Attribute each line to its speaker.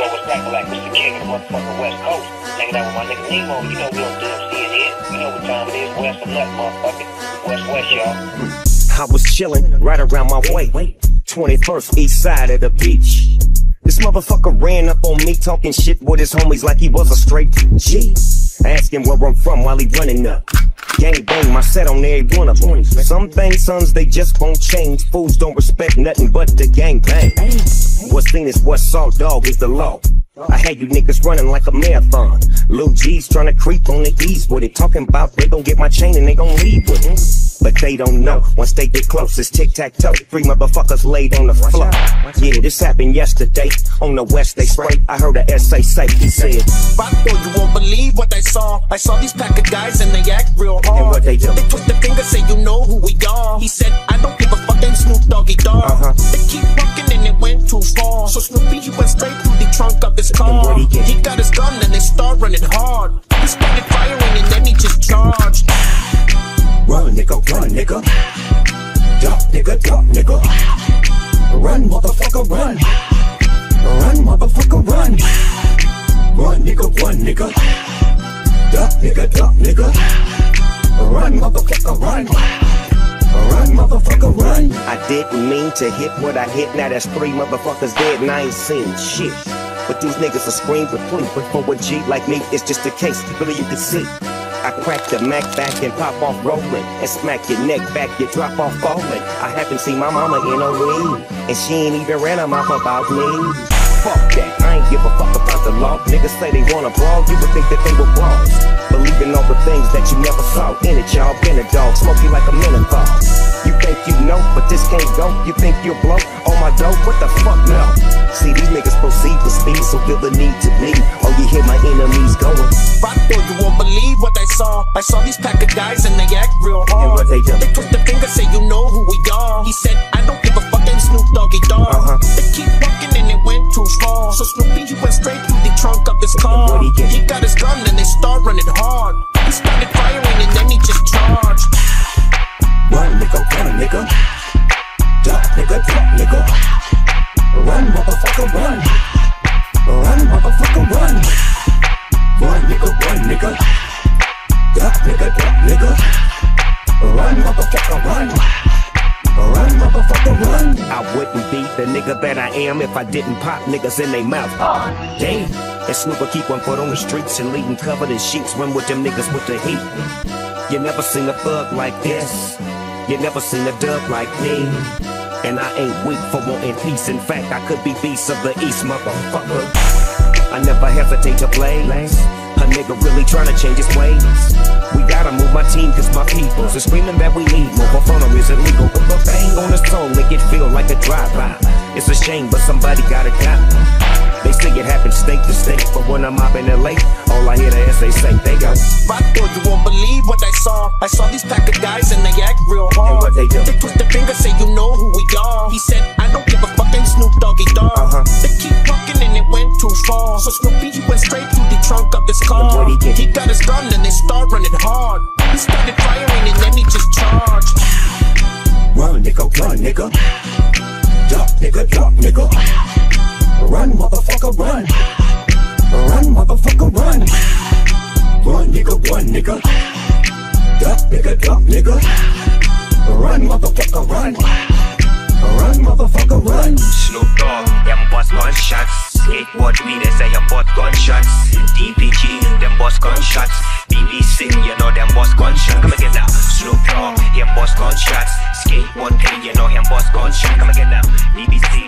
Speaker 1: Yo, what's that like? Mr. King of the motherfucking West Coast. Hanging out with my nigga Nemo. You know we. You know what time it is. West nothing, motherfucker. West West, y'all.
Speaker 2: I was chillin' right around my way. 21st east side of the beach. This motherfucker ran up on me talking shit with his homies like he was a straight G. Asking where I'm from while he running up. Gang bang, my set on every one of them. Some things, sons, they just won't change. Fools don't respect nothing but the gang bang. What's seen is what's saw, dog is the law. I had you niggas running like a marathon. Lil G's trying to creep on the ease with it. Talking about they gon' get my chain and they gon' leave with it. But they don't know. Once they get close, it's tic tac toe. Three motherfuckers laid on the floor. Yeah, this happened yesterday. On the west, they spray. I heard a ese say, he said,
Speaker 3: Vato, you won't believe what I saw. I saw these pack of guys and they act real hard.
Speaker 2: And what they do?
Speaker 3: They twist their finger, say you know who we are. He said, I don't give a fuck, ain't Snoop Doggy Dogg.
Speaker 2: Uh-huh.
Speaker 3: They keep walking and it went too far. So Snoopy, he went straight through the trunk of his car.
Speaker 2: he?
Speaker 3: He got his gun and they start running hard. He started firing and then he just charged.
Speaker 2: Run, nigga, run, nigga. Duck, nigga, duck, nigga. Run, motherfucker, run. Run, motherfucker, run. Run, nigga, run, nigga. Duck, nigga, duck, nigga. Run, motherfucker, run. Run, motherfucker, run. I didn't mean to hit what I hit. Now that's three motherfuckers dead and I ain't seen shit. But these niggas are scream with plea. But for a G like me, it's just a case. Really, you can see. I crack the Mac back and pop off rolling and smack your neck back, you drop off falling. I haven't seen my mama in a week, and she ain't even ran her mouth about me. Fuck that, I ain't give a fuck about the law. Niggas say they wanna brawl, you would think that they were brawls. Believing all the things that you never saw. In it, y'all been a dog, smoky like a menthol. You think you know, but this can't go. You think you'll blow on my dough? What the fuck no? See, these niggas proceed with speed, so feel the need to bleed. Oh, you hear my enemies going.
Speaker 3: Vato, you won't believe what I saw. I saw these pack of guys and they act real
Speaker 2: nigga. Duck, nigga, duck, nigga. Run, motherfucker, run. Run, motherfucker, run. Run, nigga, run, nigga. Duck, nigga, duck, nigga. Run, motherfucker, run. Run, motherfucker, run. I wouldn't be the nigga that I am if I didn't pop niggas in they mouth. Damn. And Snoop will keep one foot on the streets and 'em covered in sheets. Run with them niggas with the heat. You never seen a thug like this. You never seen a dub like me. And I ain't weak for wanting peace. In fact, I could be beast of the east, motherfucker. I never hesitate to play. A nigga really tryna change his ways. We gotta move my team, cause my peoples are screaming that we need more. Phone is illegal. With a bang on his tongue, make it feel like a drive-by. It's a shame, but somebody gotta die. They say it happens state to state, but when I'm up in LA, all I hear the ese say, they go.
Speaker 3: Vato, you won't believe what I saw. I saw these pack of guys and they act real hard.
Speaker 2: And what they do?
Speaker 3: They twist their finger, say you know who we are. He said, I don't give a fuck, ain't Snoop Doggy Dogg.
Speaker 2: Uh-huh.
Speaker 3: They keep walking and it went too far. So Snoopy, he went straight through the trunk of his car.
Speaker 2: He?
Speaker 3: He got his gun and they start running hard. He started firing and then he just charged.
Speaker 2: Run, nigga, run, nigga. Duck, nigga, duck, nigga. Run, motherfucker, run. Run, motherfucker, run. Run, nigga, run, nigga. Duck, nigga, duck, nigga. Run, motherfucker, run. Run, motherfucker, run.
Speaker 4: Snoop Dogg, them bust gunshots. Skateboard me, they say them bust gunshots. DPG, them boss gunshots. BBC, you know them boss gunshots. Come again now. Snoop Dogg, him boss gunshots. Skateboard you know him boss gunshots. Come again now. BBC,